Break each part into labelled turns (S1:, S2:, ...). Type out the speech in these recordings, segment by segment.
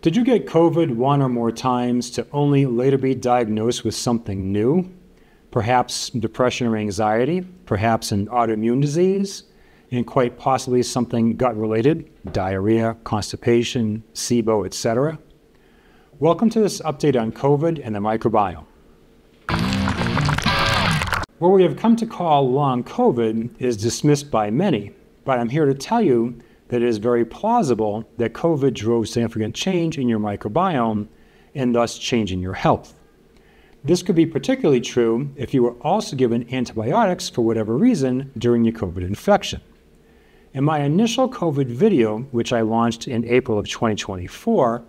S1: Did you get COVID one or more times to only later be diagnosed with something new? Perhaps depression or anxiety, perhaps an autoimmune disease, and quite possibly something gut related, diarrhea, constipation, SIBO, etc. Welcome to this update on COVID and the microbiome. What we have come to call long COVID is dismissed by many, but I'm here to tell you that it is very plausible that COVID drove significant change in your microbiome and thus change in your health. This could be particularly true if you were also given antibiotics for whatever reason during your COVID infection. In my initial COVID video, which I launched in April of 2024,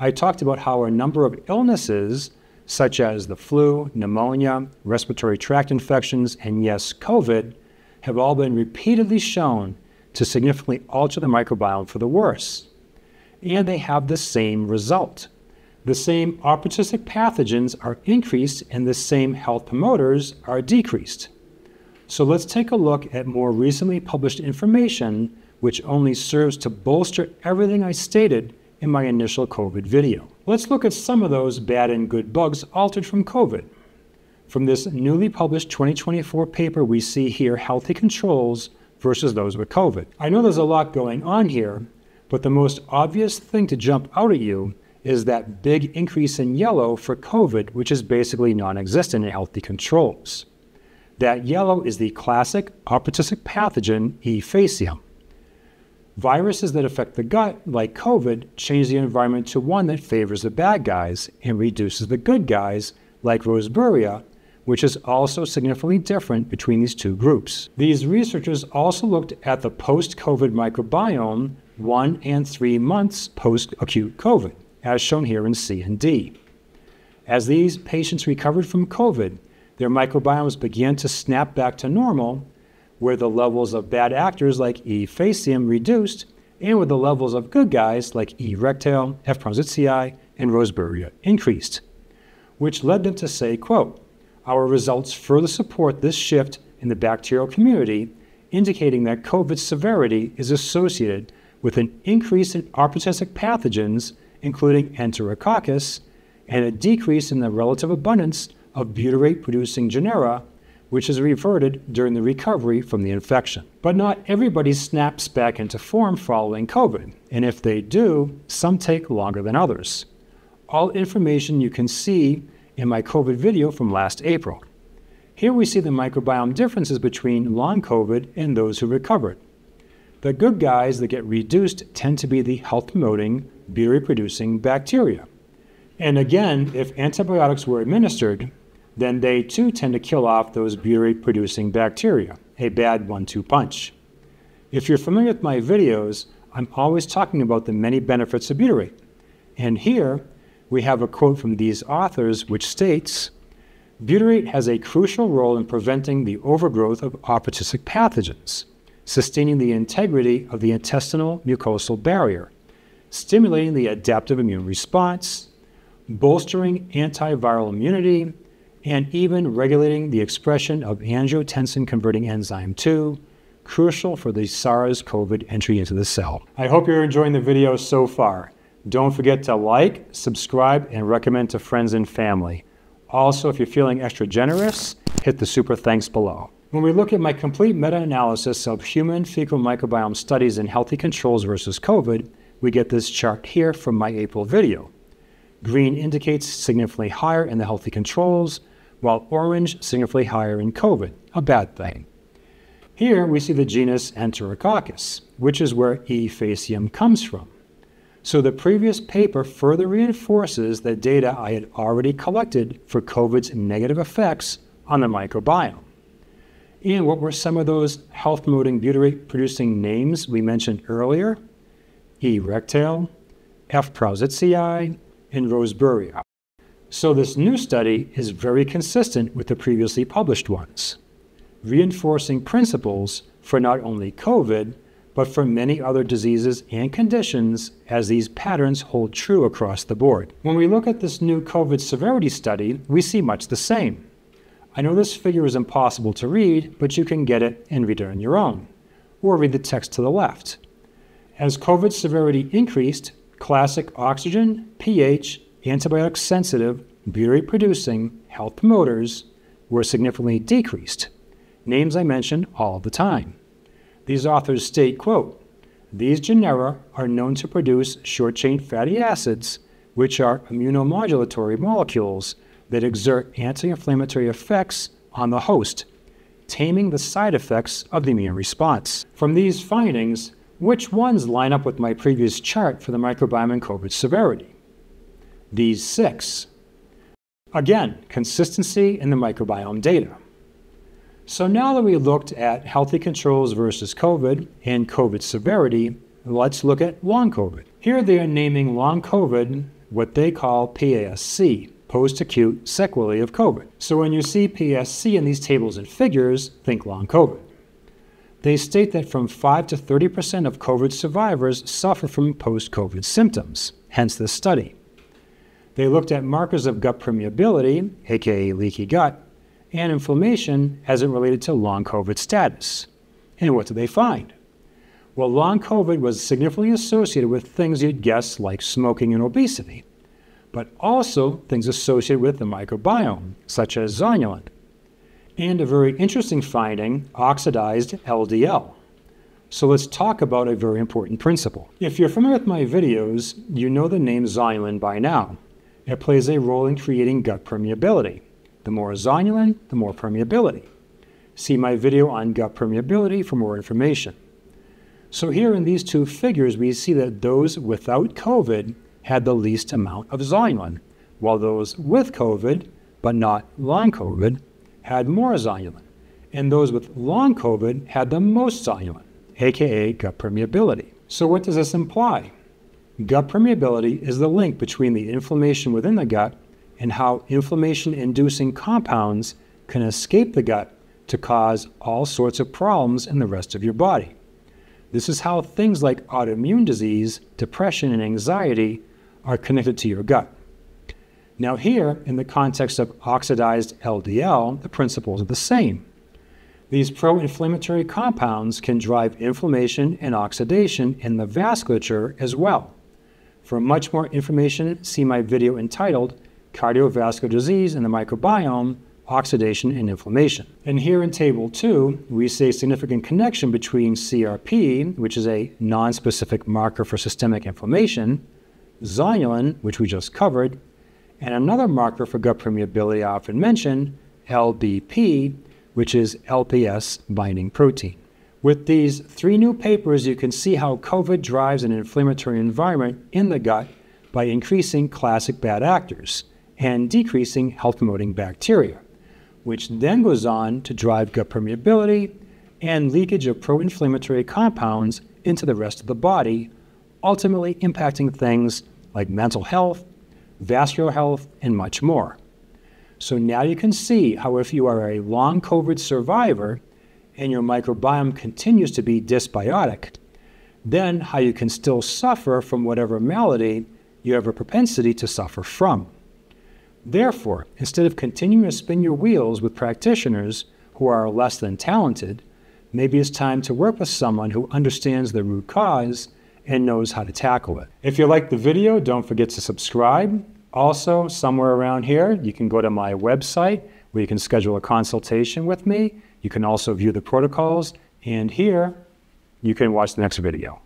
S1: I talked about how a number of illnesses, such as the flu, pneumonia, respiratory tract infections, and yes, COVID, have all been repeatedly shown to significantly alter the microbiome for the worse. And they have the same result the same opportunistic pathogens are increased and the same health promoters are decreased. So let's take a look at more recently published information which only serves to bolster everything I stated in my initial COVID video. Let's look at some of those bad and good bugs altered from COVID. From this newly published 2024 paper, we see here healthy controls versus those with COVID. I know there's a lot going on here, but the most obvious thing to jump out at you is that big increase in yellow for COVID, which is basically non existent in healthy controls. That yellow is the classic opportunistic pathogen E. faecium. Viruses that affect the gut, like COVID, change the environment to one that favors the bad guys and reduces the good guys, like Roseburia, which is also significantly different between these two groups. These researchers also looked at the post COVID microbiome one and three months post acute COVID as shown here in C and D. As these patients recovered from COVID, their microbiomes began to snap back to normal, where the levels of bad actors like E. faecium reduced, and where the levels of good guys like E. rectale, F. prausnitzii, and Roseburia increased, which led them to say, quote, our results further support this shift in the bacterial community, indicating that COVID severity is associated with an increase in opportunistic pathogens including Enterococcus, and a decrease in the relative abundance of butyrate producing genera, which is reverted during the recovery from the infection. But not everybody snaps back into form following COVID, and if they do, some take longer than others. All information you can see in my COVID video from last April. Here we see the microbiome differences between long COVID and those who recovered. The good guys that get reduced tend to be the health promoting, butyrate producing bacteria. And again, if antibiotics were administered, then they too tend to kill off those butyrate producing bacteria, a bad one two punch. If you're familiar with my videos, I'm always talking about the many benefits of butyrate. And here we have a quote from these authors which states Butyrate has a crucial role in preventing the overgrowth of opportunistic pathogens sustaining the integrity of the intestinal mucosal barrier, stimulating the adaptive immune response, bolstering antiviral immunity, and even regulating the expression of angiotensin converting enzyme 2, crucial for the SARS CoV entry into the cell. I hope you're enjoying the video so far. Don't forget to like, subscribe, and recommend to friends and family. Also, if you're feeling extra generous, hit the super thanks below. When we look at my complete meta-analysis of human fecal microbiome studies in healthy controls versus COVID, we get this chart here from my April video. Green indicates significantly higher in the healthy controls, while orange significantly higher in COVID, a bad thing. Here we see the genus Enterococcus, which is where E. faecium comes from. So the previous paper further reinforces the data I had already collected for COVID's negative effects on the microbiome. And what were some of those health promoting butyrate producing names we mentioned earlier? E. rectale, F. prausnitzii, and Roseburia. So this new study is very consistent with the previously published ones, reinforcing principles for not only COVID, but for many other diseases and conditions as these patterns hold true across the board. When we look at this new COVID severity study, we see much the same. I know this figure is impossible to read, but you can get it and read it on your own, or read the text to the left. As COVID severity increased, classic oxygen, pH, antibiotic sensitive, butyrate producing health promoters were significantly decreased. Names I mention all the time. These authors state, quote, these genera are known to produce short chain fatty acids, which are immunomodulatory molecules that exert anti inflammatory effects on the host, taming the side effects of the immune response. From these findings, which ones line up with my previous chart for the microbiome and COVID severity? These six. Again, consistency in the microbiome data. So now that we looked at healthy controls versus COVID and COVID severity, let's look at long COVID. Here they are naming long COVID what they call PASC, post-acute sequelae of COVID. So when you see PSC in these tables and figures, think long COVID. They state that from 5 to 30% of COVID survivors suffer from post-COVID symptoms, hence this study. They looked at markers of gut permeability, aka leaky gut, and inflammation as it related to long COVID status. And what did they find? Well, long COVID was significantly associated with things you'd guess like smoking and obesity, but also things associated with the microbiome, such as zonulin. And a very interesting finding oxidized LDL. So let's talk about a very important principle. If you're familiar with my videos, you know the name zonulin by now. It plays a role in creating gut permeability. The more zonulin, the more permeability. See my video on gut permeability for more information. So here in these two figures, we see that those without COVID had the least amount of zonulin, while those with COVID, but not long COVID, had more zonulin. And those with long COVID had the most zonulin, aka gut permeability. So what does this imply? Gut permeability is the link between the inflammation within the gut and how inflammation inducing compounds can escape the gut to cause all sorts of problems in the rest of your body. This is how things like autoimmune disease, depression, and anxiety are connected to your gut. Now, here, in the context of oxidized LDL, the principles are the same. These pro inflammatory compounds can drive inflammation and oxidation in the vasculature as well. For much more information, see my video entitled cardiovascular disease and the microbiome, oxidation, and inflammation. And here in Table 2, we see a significant connection between CRP, which is a nonspecific marker for systemic inflammation, zonulin, which we just covered, and another marker for gut permeability I often mention, LBP, which is LPS binding protein. With these three new papers, you can see how COVID drives an inflammatory environment in the gut by increasing classic bad actors and decreasing health promoting bacteria, which then goes on to drive gut permeability and leakage of pro inflammatory compounds into the rest of the body, ultimately impacting things like mental health, vascular health, and much more. So now you can see how, if you are a long COVID survivor and your microbiome continues to be dysbiotic, then how you can still suffer from whatever malady you have a propensity to suffer from. Therefore, instead of continuing to spin your wheels with practitioners who are less than talented, maybe it's time to work with someone who understands the root cause and knows how to tackle it. If you liked the video, don't forget to subscribe. Also, somewhere around here, you can go to my website where you can schedule a consultation with me. You can also view the protocols, and here you can watch the next video.